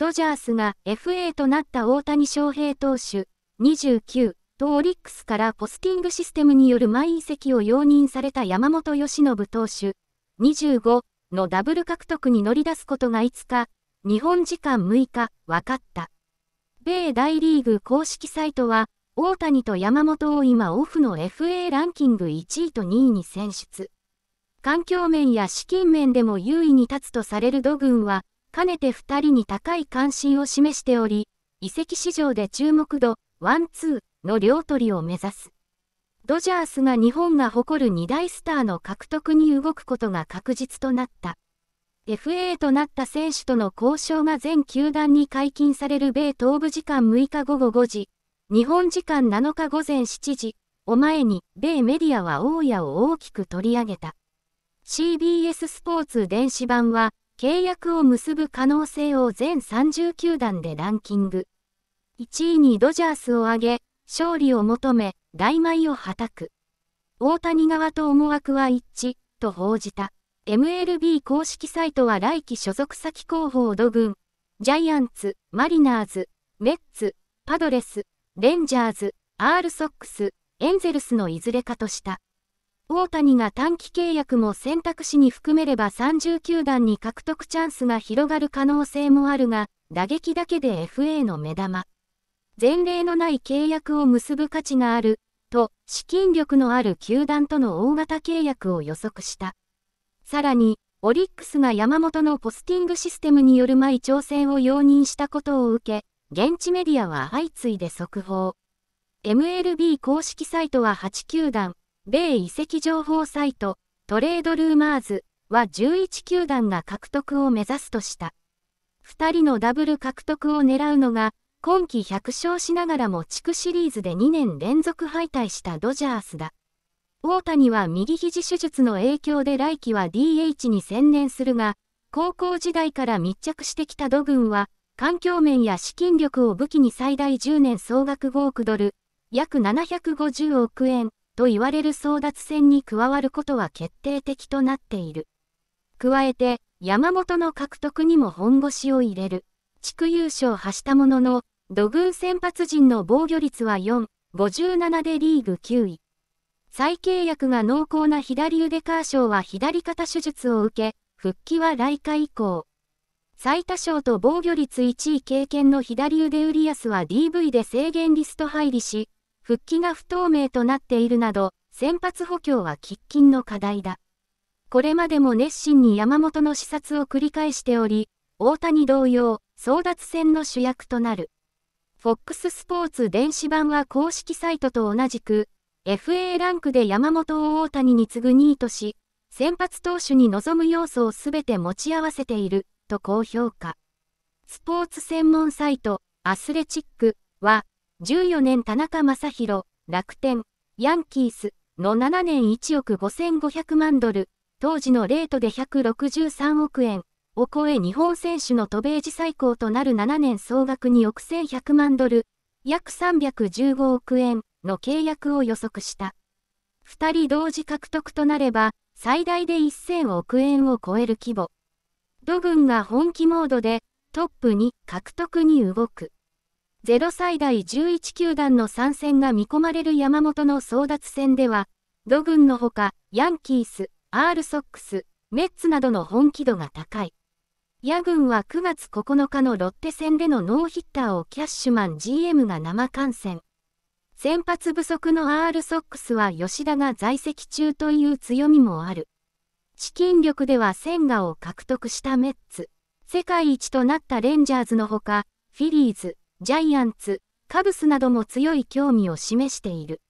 ドジャースが FA となった大谷翔平投手、29とオリックスからポスティングシステムによる前移籍を容認された山本由伸投手、25のダブル獲得に乗り出すことが5日、日本時間6日、分かった。米大リーグ公式サイトは、大谷と山本を今オフの FA ランキング1位と2位に選出。環境面や資金面でも優位に立つとされる土軍は、かねて2人に高い関心を示しており、移籍市場で注目度、ワンツーの両取りを目指す。ドジャースが日本が誇る2大スターの獲得に動くことが確実となった。FA となった選手との交渉が全球団に解禁される米東部時間6日午後5時、日本時間7日午前7時を前に、米メディアは大家を大きく取り上げた。CBS スポーツ電子版は、契約を結ぶ可能性を全30球団でランキング。1位にドジャースを挙げ、勝利を求め、大米をはたく。大谷側と思惑は一致、と報じた。MLB 公式サイトは来季所属先候補を土軍、ジャイアンツ、マリナーズ、メッツ、パドレス、レンジャーズ、アールソックス、エンゼルスのいずれかとした。大谷が短期契約も選択肢に含めれば30球団に獲得チャンスが広がる可能性もあるが、打撃だけで FA の目玉。前例のない契約を結ぶ価値がある、と、資金力のある球団との大型契約を予測した。さらに、オリックスが山本のポスティングシステムによる前挑戦を容認したことを受け、現地メディアは相次いで速報。MLB 公式サイトは8球団、米移籍情報サイト、トレードルーマーズは11球団が獲得を目指すとした。2人のダブル獲得を狙うのが、今季100勝しながらも地区シリーズで2年連続敗退したドジャースだ。大谷は右肘手術の影響で来季は DH に専念するが、高校時代から密着してきた土軍は、環境面や資金力を武器に最大10年総額5億ドル、約750億円と言われる争奪戦に加わることは決定的となっている。加えて、山本の獲得にも本腰を入れる。地区優勝を発したものの、土軍先発陣の防御率は4、57でリーグ9位。再契約が濃厚な左腕カーショーは左肩手術を受け、復帰は来夏以降。最多勝と防御率1位経験の左腕ウリアスは DV で制限リスト入りし、復帰が不透明となっているなど、先発補強は喫緊の課題だ。これまでも熱心に山本の視察を繰り返しており、大谷同様、争奪戦の主役となる。FOX スポーツ電子版は公式サイトと同じく、FA ランクで山本を大谷に次ぐ2位とし、先発投手に望む要素をすべて持ち合わせている、と高評価。スポーツ専門サイト、アスレチックは、14年田中将大、楽天、ヤンキースの7年1億5500万ドル、当時のレートで163億円を超え日本選手の渡米時最高となる7年総額2億1100万ドル、約315億円の契約を予測した。2人同時獲得となれば、最大で1000億円を超える規模。土軍が本気モードでトップに獲得に動く。0最大11球団の参戦が見込まれる山本の争奪戦では、土軍のほか、ヤンキース、アールソックス、メッツなどの本気度が高い。ヤ軍は9月9日のロッテ戦でのノーヒッターをキャッシュマン GM が生観戦。先発不足の R ソックスは吉田が在籍中という強みもある。資金力では千賀を獲得したメッツ。世界一となったレンジャーズのほか、フィリーズ、ジャイアンツ、カブスなども強い興味を示している。